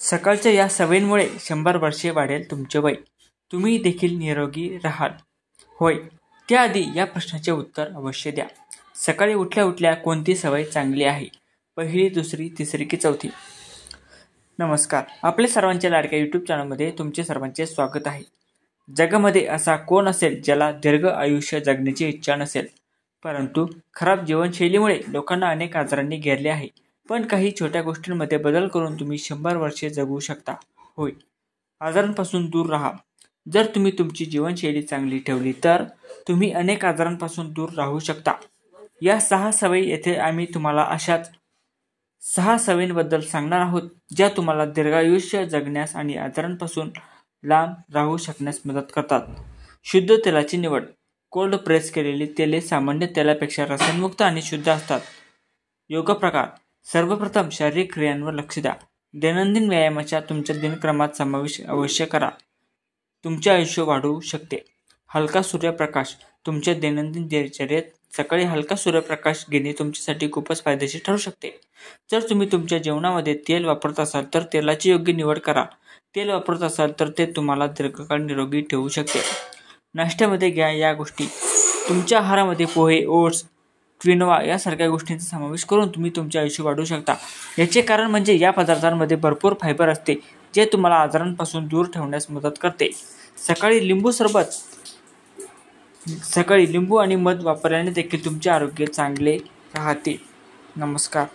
सकाळच्या या सवयींमुळे शंभर वर्षे वाढेल तुमचे वय. तुम्ही देखील निरोगी राहाल. होय. त्याआधी या प्रश्नाचे उत्तर अवश्य द्या. सकाळी उठल्या उठल्या कोणती सवय चांगली आहे? पहिली दुसरी तिसरी की चौथी? नमस्कार. आपले सर्वांच्या लाडक्या यूट्यूब चॅनलमध्ये तुमचे सर्वांचे स्वागत आहे. जगामध्ये असा कोण असेल ज्याला दीर्घ आयुष्य जगण्याची इच्छा नसेल? परंतु खराब जीवनशैलीमुळे लोकांना अनेक आजारांनी घेरले आहे. पण काही छोट्या गोष्टींमध्ये बदल करून तुम्ही शंभर वर्षे जगू शकता. होय. आजारांपासून दूर राहा. जर तुम्ही तुमची जीवनशैली चांगली ठेवली तर तुम्ही अनेक आजारांपासून दूर राहू शकता. या सहा सवयी येथे आम्ही तुम्हाला अशाच सहा सवयींबद्दल सांगणार आहोत ज्या तुम्हाला दीर्घायुष्य जगण्यास आणि आजारांपासून लांब राहू शकण्यास मदत करतात. शुद्ध तेलाची निवड. कोल्ड प्रेस केलेली तेले सामान्य तेलापेक्षा रसायनमुक्त आणि शुद्ध असतात. योग प्रकार सर्वप्रथम शारीरिक क्रियांवर लक्ष द्या. दैनंदिन व्यायामाच्या तुमच्या दिनक्रमात समावेश अवश्य करा. तुमचे आयुष्य वाढवू शकते. हलका सूर्यप्रकाश तुमच्या दैनंदिन दिनचर्येत सकाळी हलका सूर्यप्रकाश घेणे तुमच्यासाठी खूपच फायदेशीर ठरू शकते. जर तुम्ही तुमच्या जेवणामध्ये तेल वापरत असाल तर तेलाची योग्य निवड करा. तेल वापरत असाल तर ते तुम्हाला दीर्घकाळ निरोगी ठेवू शकते. नाश्त्यामध्ये घ्या या गोष्टी. तुमच्या आहारामध्ये पोहे ओट्स क्विनोवा यासारख्या गोष्टींचा समावेश करून तुम्ही तुमचे आयुष्य वाढवू शकता. याचे कारण म्हणजे या पदार्थांमध्ये भरपूर फायबर असते जे तुम्हाला आजारांपासून दूर ठेवण्यास मदत करते. सकाळी लिंबू सरबत सकाळी लिंबू आणि मध वापरल्याने देखील तुमचे आरोग्य चांगले राहते. नमस्कार.